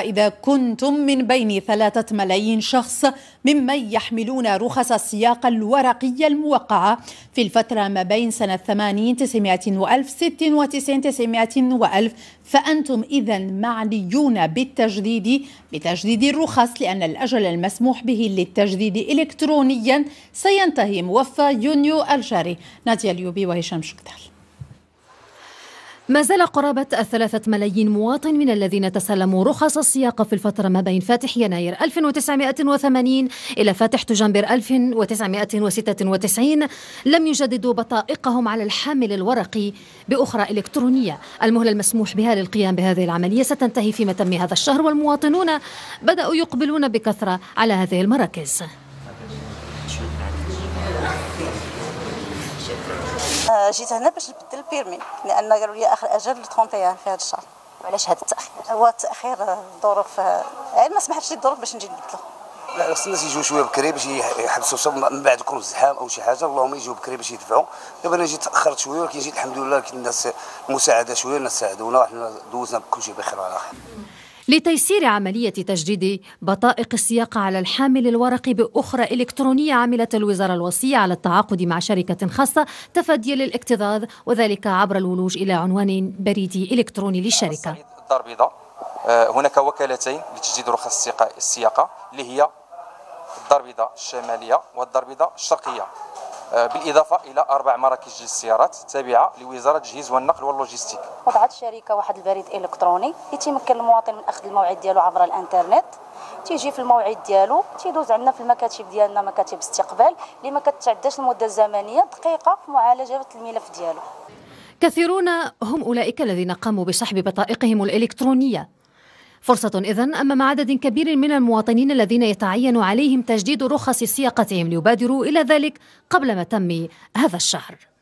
إذا كنتم من بين ثلاثة ملايين شخص ممن يحملون رخص السياقة الورقية الموقعة في الفترة ما بين سنة 80 900 وألف 96 900 وألف فأنتم إذا معنيون بالتجديد بتجديد الرخص لأن الأجل المسموح به للتجديد إلكترونيا سينتهي موفى يونيو الجاري. نادية اليوبي وهشام شكتال ما زال قرابة الثلاثة ملايين مواطن من الذين تسلموا رخص السياقة في الفترة ما بين فاتح يناير 1980 إلى فاتح تجنبر 1996 لم يجددوا بطائقهم على الحامل الورقي بأخرى إلكترونية. المهلة المسموح بها للقيام بهذه العملية ستنتهي في متم هذا الشهر والمواطنون بدأوا يقبلون بكثرة على هذه المراكز. آه، جيت هنا باش نبدل البيرمي لأن قالوا لي آخر أجل 31 في هذا الشهر. وعلاش هذا التأخير؟ هو التاخير الظروف يعني ما سمحتش لي الظروف باش نجي نبدلو. لا خص الناس يجيو شوية بكري باش يحبسوا من بعد يكون الزحام أو شي حاجة اللهم يجيو بكري باش يدفعوا. دابا أنا جيت تأخرت شوية ولكن جيت الحمد لله الناس مساعدة شوية الناس ساعدونا وحنا دوزنا كل شيء بخير على خير. لتيسير عملية تجديد بطائق السياقة على الحامل الورقي بأخرى إلكترونية عملت الوزارة الوصية على التعاقد مع شركة خاصة تفاديا للاكتظاظ وذلك عبر الولوج إلى عنوان بريدي إلكتروني للشركة. آه، هناك وكالتين لتجديد رخص السياقة اللي هي الدار الشمالية والدار الشرقية. آه، بالإضافة إلى أربع مراكز السيارات تابعة لوزارة التجهيز والنقل واللوجستيك. وضعت الشركة واحد البريد إلكتروني يتمكن المواطن من أخذ الموعد ديالو عبر الإنترنت. تيجي في الموعد ديالو تيدوز عندنا في المكاتب ديالنا مكاتب استقبال اللي ما كتعداش المدة الزمنية دقيقة في معالجة الملف ديالو. كثيرون هم أولئك الذين قاموا بسحب بطائقهم الإلكترونية. فرصة إذن أمام عدد كبير من المواطنين الذين يتعين عليهم تجديد رخص سياقتهم ليبادروا إلى ذلك قبل ما تم هذا الشهر.